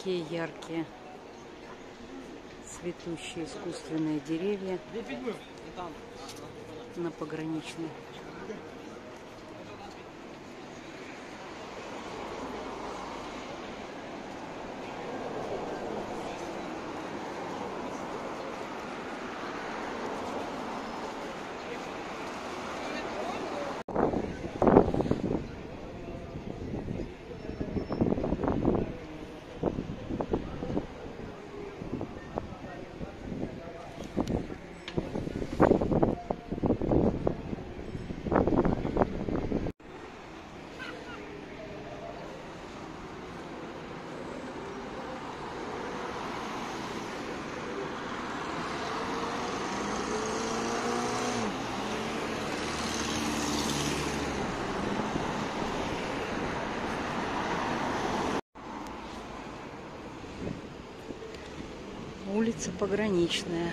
такие яркие цветущие искусственные деревья на пограничной. улица Пограничная.